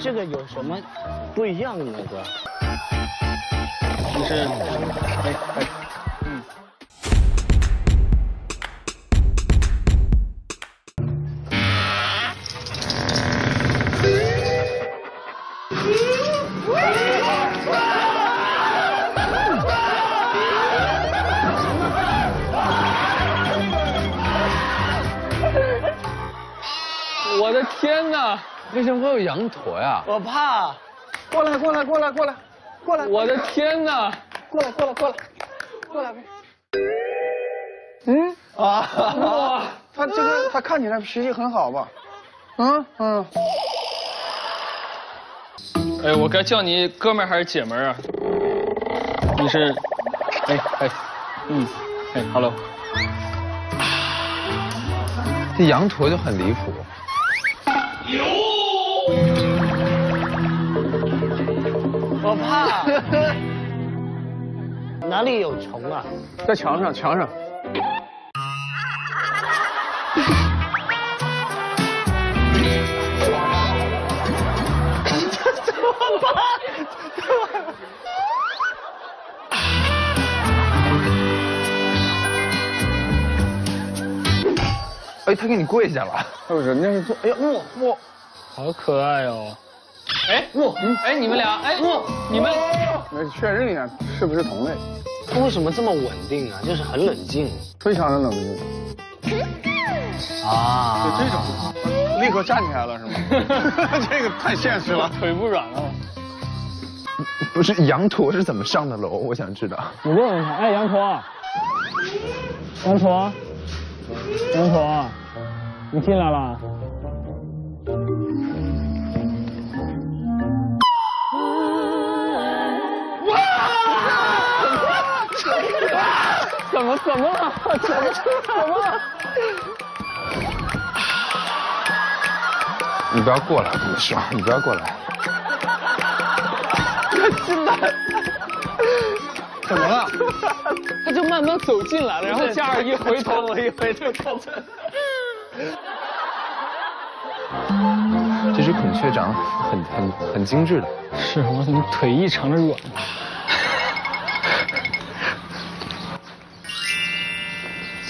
这个有什么不一样的哥？就是，哎哎，嗯。我的天哪！为什么会有羊驼呀？我怕。过来，过来，过来，过来，过来！我的天哪！过来，过来，过来，过来！嗯啊哇！他这个他看起来脾气很好吧？嗯嗯。哎，我该叫你哥们儿还是姐们儿啊？你是？哎哎，嗯，哎，hello。这羊驼就很离谱。哪里有虫啊？在墙上，墙上。哎，他给你跪下了。不是，那是做。哎呀，哇哇，好可爱哦。哎，哇，哎，你们俩，哎，哇，你们，来确认一下是不是同类。他为什么这么稳定啊？就是很冷静，非常的冷静。啊，就这种，立刻站起来了是吗？这个太现实了，腿不软了。不是羊驼是怎么上的楼？我想知道。你问问他，哎，羊驼，羊驼，羊驼，你进来了。怎么怎么了？怎么怎么了？你不要过来，我跟你说，你不要过来。他进来，怎么了？他就慢慢走进来了，然后嘉尔一回头，我一回头看着。这只孔雀长得很很很精致的。是我怎么腿异常的软？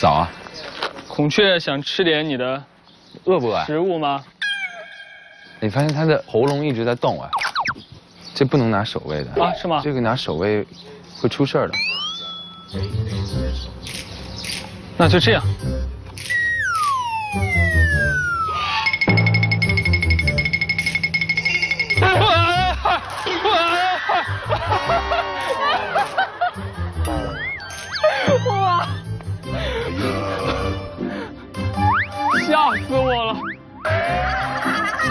早啊。孔雀想吃点你的，饿不饿？食物吗？你发现它的喉咙一直在动啊？这不能拿手喂的啊？是吗？这个拿手喂会出事儿的。那就这样。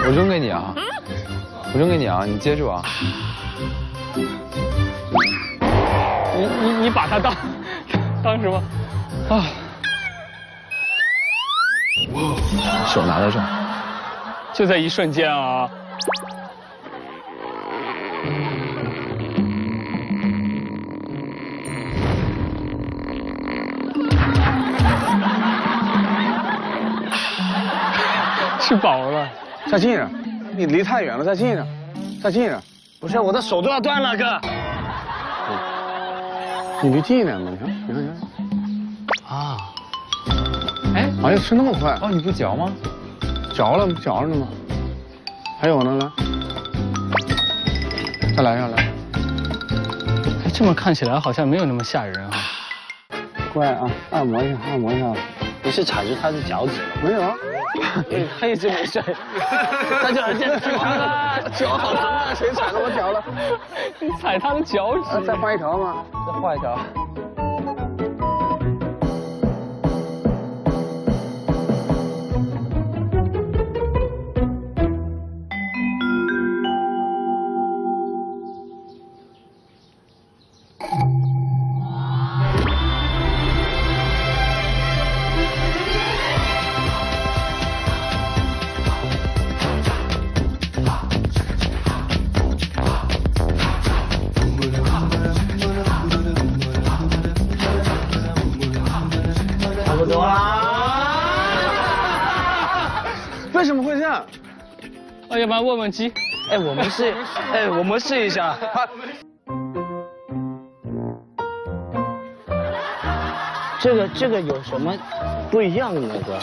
我扔给你啊！我扔给你啊！你接住啊！你你你把它当 当什么？啊！手拿在这儿，就在一瞬间啊！吃饱了，再近点，你离太远了，再近点，再近点。不是，我的手都要断了，哥。你离近一点嘛，你看，你看，你看。啊！哎，哎呀，吃那么快？哦，你不嚼吗？嚼了，嚼着呢吗？还有呢，来，再来一下，来。这么看起来好像没有那么吓人啊。乖啊，按摩一下，按摩一下。你是踩着他的脚趾了？没有啊。他一直没睡，他 就很健脚好疼啊！谁踩了我脚了？你 踩他的脚趾？再换一条吗？再换一条。哦，要不然问问鸡。哎，我们试，哎，我们试一下。这个这个有什么不一样的呢，哥？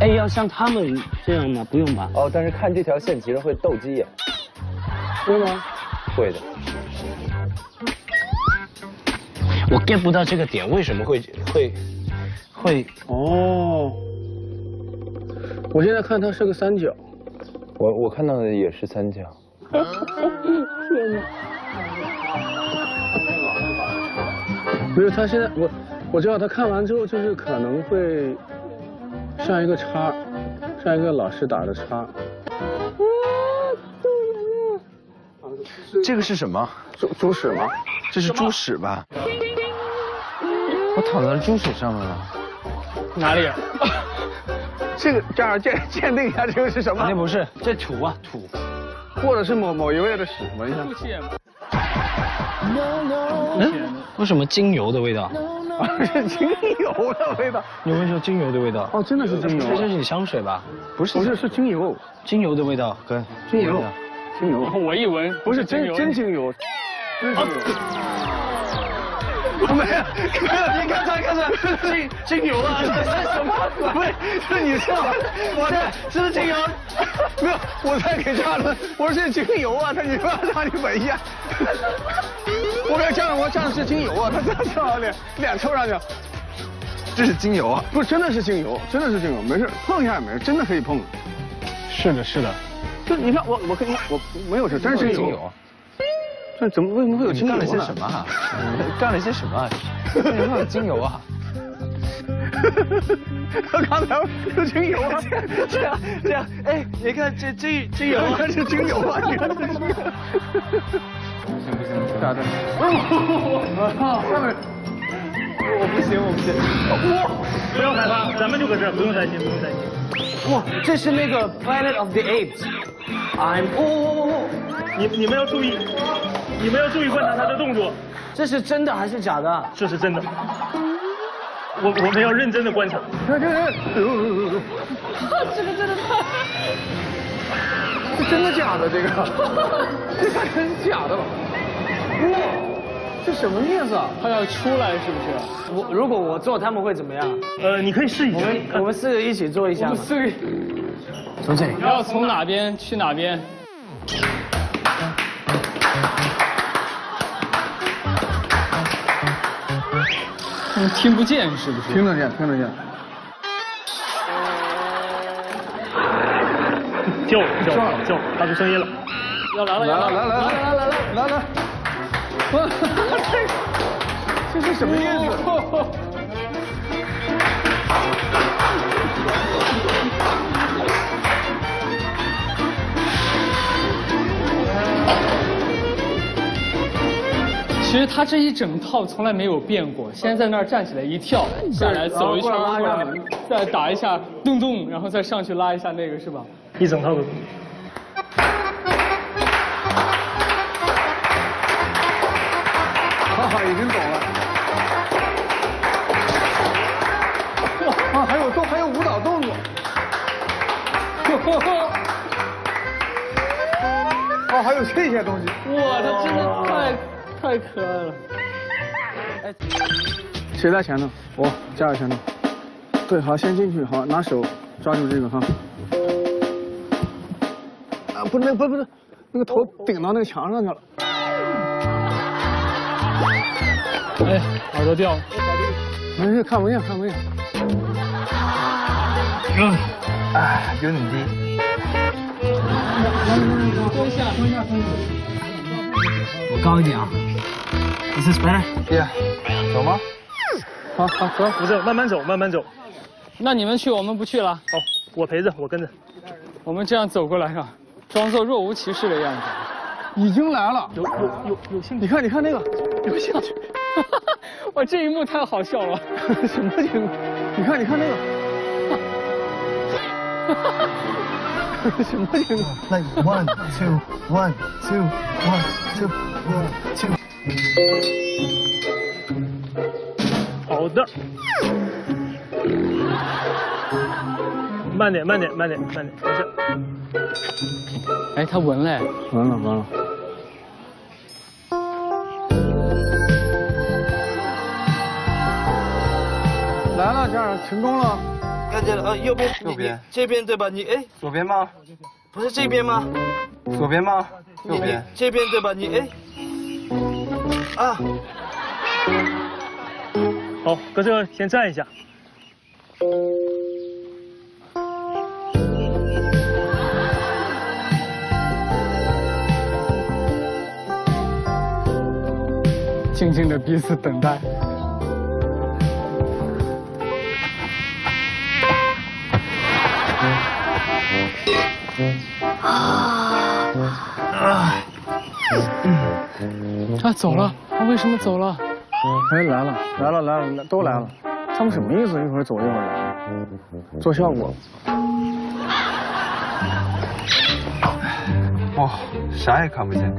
哎，要像他们这样吗？不用吧？哦，但是看这条线其实会斗鸡眼，会吗？会的。我 get 不到这个点，为什么会会会？哦，我现在看它是个三角。我我看到的也是三角。天哪！不是，他现在我我知道他看完之后就是可能会像一个叉，像一个老师打的叉。这个是什么？猪猪屎吗？这是猪屎吧？我躺在猪屎上面了。哪里？这个这样鉴鉴定一下这个是什么？肯定不是，这土啊土。或者是某某一位的屎，闻一下。嗯？为什么精油的味道？是精油的味道。你闻一下精油的味道。哦，真的是精油。这是你香水吧？不是，不是，是精油。精油的味道，哥。精油。精油。我一闻，不是真真精油。真精油。没有，你看他看他精油啊，这是什么？不是，是你错了，我这是不是精油？没有，我在给家人，我说这是精油啊，他你说让你闻一下。我给家人，我家人是精油啊，他这样这样脸脸凑上去，这是精油啊，不是真的是精油，真的是精油，没事碰一下也没事，真的可以碰。是的，是的，就你看我我跟你我没有事，真是精油。这怎么为什么会有精油干了些什么啊？干了些什么啊？为什么有精油啊？刚才有精油啊！这样这样，哎，你看这这精油，看 是精油啊！你看这精油。不行不行，咋的？啊！上面，我不行我不行。哇！不要害怕，咱们就搁这儿，不用担心不用担心。哇，这是那个 Planet of the Apes。I'm 哦哦哦！你你们要注意。你们要注意观察他的动作，这是真的还是假的？这是真的。我我们要认真的观察。这这这，这个真的太……这真的假的？这个，这感觉是假的吧？哇，这什么意思啊？他要出来是不是？我如果我做，他们会怎么样？呃，你可以试一下。我们我们四个一起做一下。我们四个。从这里。要从哪边去哪边？听不见是不是？听得见，听得见。叫叫叫，发出声音了，要来了，来了，来了，来了，来了，来了，来了。这是什么意思 其实他这一整套从来没有变过，先在那儿站起来一跳，下来走一圈过来，再打一下咚咚，然后再上去拉一下那个是吧？一整套的。哈哈，已经懂了。哇，还有动，还有舞蹈动作。哦，还有这些东西。哇，他真的太。太可爱了！哎，谁在前头？我，加在前头。对，好，先进去，好，拿手抓住这个哈。啊，不是，那不不是，那个头顶到那个墙上去了。哎，耳朵掉了。没事，看不见，看不见。嗯，哎，有点低。蹲一下，蹲下，蹲下。我高一点啊。Is this better? Yeah. 走吗？好好走，不是，慢慢走，慢慢走。那你们去，我们不去了。好，我陪着，我跟着。我们这样走过来啊，装作若无其事的样子。已经来了，有有有有兴趣？你看，你看那个，有兴趣。哇，这一幕太好笑了。什么情况？你看，你看那个。什么情况？Like one two one two one two one two。好的。慢点，慢点，慢点，慢点，没事。哎，他闻嘞，闻了闻了。来了，这样成功了。看见了，呃，右边，右边这边对吧？你哎，左边吗？不是这边吗？左边吗？右边。这边对吧？你哎，啊，好，搁这先站一下。静静的彼此等待。啊，啊走了，他为什么走了？哎，来了来了来了来，都来了。他们什么意思？一会儿走一会儿来，做效果。哇，啥也看不见。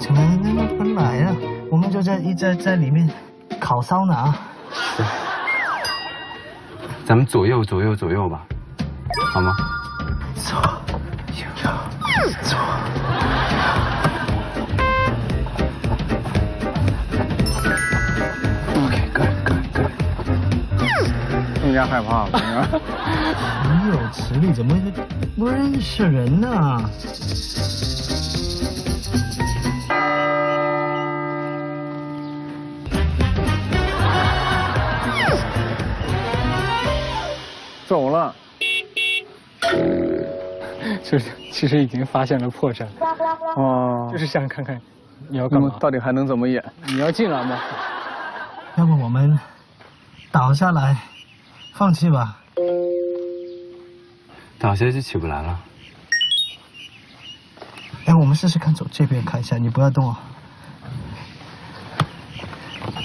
怎么那么不来啊？我们就在一在在里面烤烧拿。咱们左右左右左右吧，好吗？加害怕了。很有实力，怎么不认识人呢、走了。就是其实已经发现了破绽，哦就，是想看看你要那干嘛？到底还能怎么演？你要进来吗？要不我们倒下来，放弃吧。倒下就起不来了。哎，我们试试看，走这边看一下，你不要动啊。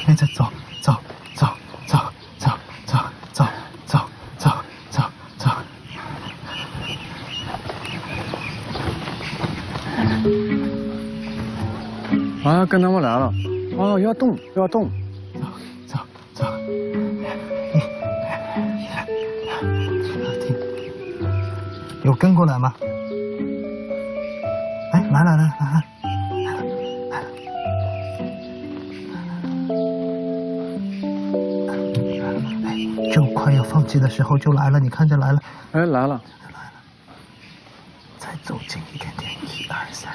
那再走走走走走走走走走走走。啊，跟他们来了。哦，要动要动。有跟过来吗？哎，来来来来来。哎，就快要放弃的时候就来了，你看着来了，哎，来了。来了再走近一点点，一二三。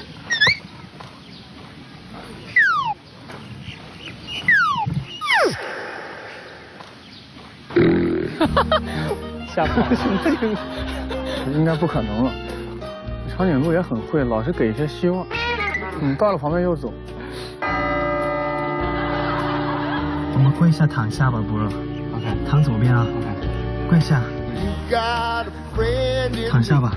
吓跑了。应该不可能了。长颈鹿也很会，老是给一些希望。嗯，到了旁边又走。我们跪下躺下吧，不 OK 躺左边啊。OK。跪下。躺下吧。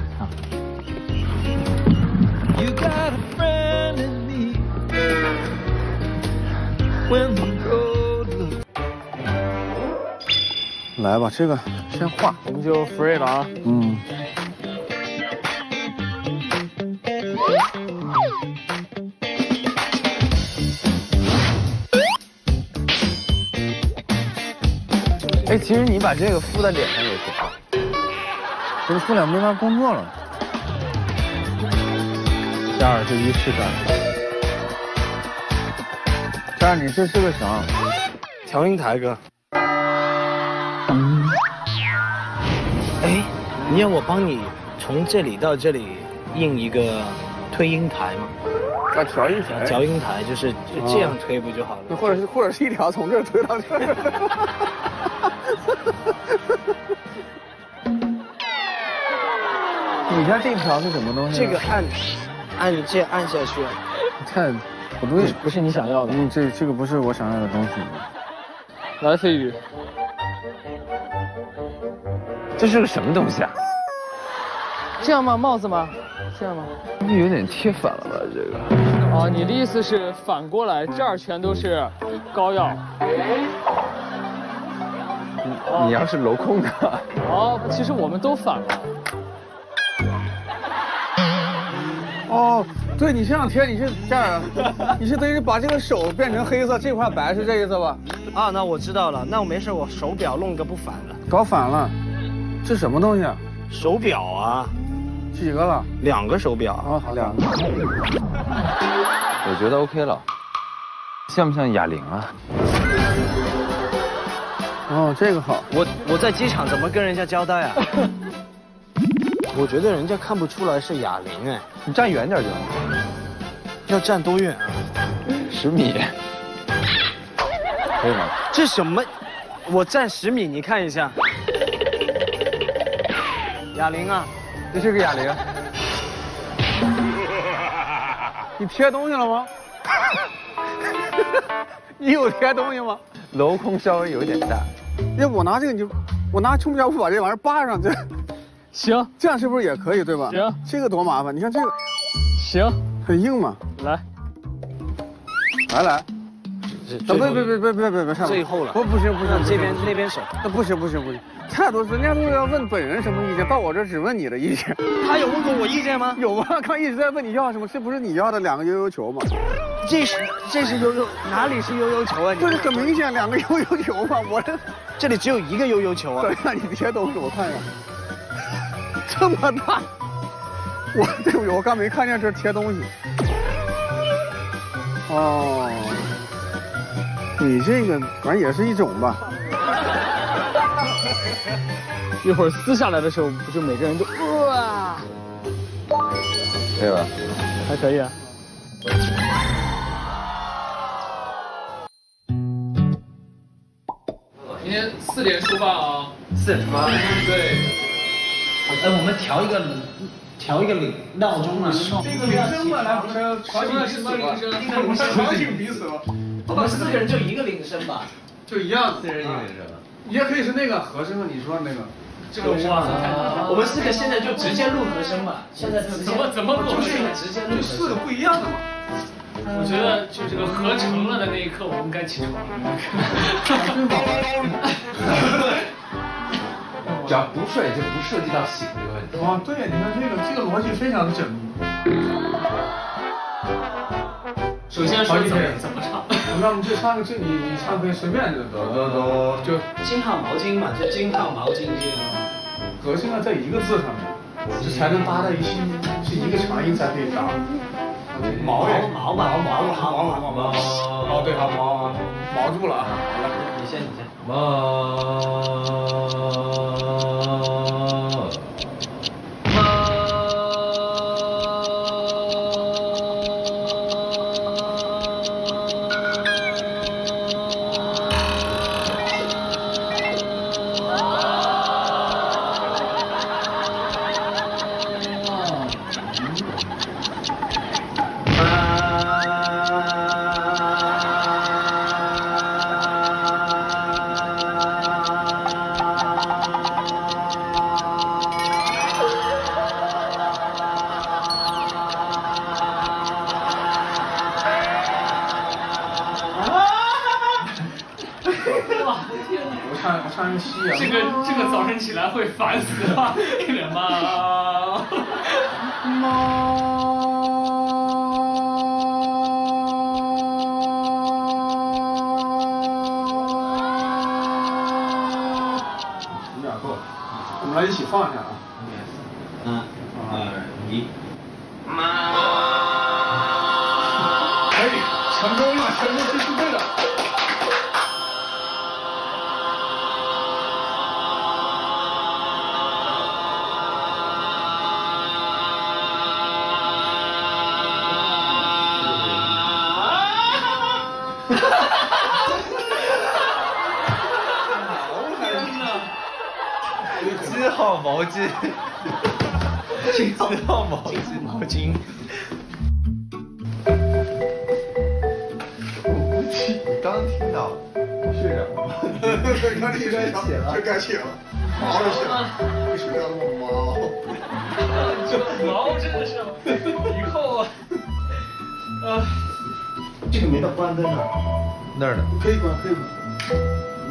来吧，这个先画。我们就 free 了啊！嗯。哎，其实你把这个敷在脸上也行。这个敷脸没法工作了。加尔是仪式感。加尔，你这是个啥？调音台哥。哎，你要我帮你从这里到这里印一个推音台吗？啊，调一调调音台就是就这样推不就好了？或者是或者是一条从这儿推到这儿。你家这条是什么东西？这个按按键按下去，太不对，不是你想要的。嗯，这这个不是我想要的东西。来，飞宇，这是个什么东西啊？这样吗？帽子吗？这样吗？有点贴反了吧？这个。哦，你的意思是反过来，这儿全都是膏药。你要是镂空的，哦，其实我们都反了。哦，对你这样贴，你是这样啊，你是等于把这个手变成黑色，这块白是这意思吧？啊，那我知道了，那我没事，我手表弄个不反了。搞反了，这什么东西啊？手表啊，几个了？两个手表。啊，好两个。我觉得 OK 了，像不像哑铃啊？哦，这个好。我我在机场怎么跟人家交代啊？我觉得人家看不出来是哑铃哎，你站远点就好，要站多远啊？十米，可以吗？这什么？我站十米，你看一下。哑铃啊，这是个哑铃。你贴东西了吗？你有贴东西吗？镂空稍微有点大。要不我拿这个你就，我拿冲标我把这玩意儿扒上去，行这样是不是也可以对吧？行这个多麻烦，你看这个行，很硬嘛。来，来来，别别别别别别别上最后了不不行不行，这边那边手。那不行不行不行，太多人家都要问本人什么意见，到我这儿只问你的意见。他有问过我意见吗？有啊，刚一直在问你要什么，这不是你要的两个悠悠球吗？这是这是悠悠，哪里是悠悠球啊？你这是很明显两个悠悠球嘛，我这 这里只有一个悠悠球啊等。一下你贴东西我看一下，这么大，我对不起，我刚没看见这贴东西。哦，你这个反正也是一种吧。一会儿撕下来的时候，不就每个人都哇，可以吧？还可以啊。今天四点出发啊！四点出发？对，哎，我们调一个调一个铃闹钟啊。这个铃声嘛，来，我们吵醒彼此吧。我们吵醒彼此吧，我们四个人就一个铃声吧。就一样。四人一个铃声。也可以是那个和声啊，你说那个。这个哇，我们四个现在就直接录和声吧。现在怎么怎么录就是直接录和声。四个不一样的嘛。我觉得就这个合成了的那一刻，我们该起床了。只要不睡就不涉及到醒这个问题。啊，对，你看这个这个逻辑非常的缜密。首先说怎么怎么唱，我让你就唱个这你你唱可以随便就得得得，就金泡毛巾嘛，就金泡毛巾这个。核心要在一个字上面，这才能搭在一起，是一个长音才可以搭。毛毛毛毛毛毛毛毛毛哦对好毛毛住了啊，好了，你先，你先。我这个这个早晨起来会烦死了，一脸嘛。你俩够了，我们来一起放一下啊。三二一。可以，成功了，成功号毛巾，七号毛巾，毛巾。你刚听到睡着了吗？刚你该写了，这该写了，毛就写了，为什么要那么毛？这毛真的是，以后啊，呃，这个没到关灯呢。那儿呢？可以关，可以关。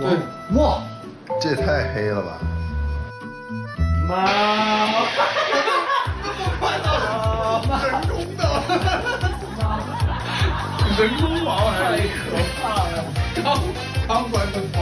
对，哇，这也太黑了吧！啊！这么快到的，人工的，人工毛还是？好怕呀，刚刚完成画。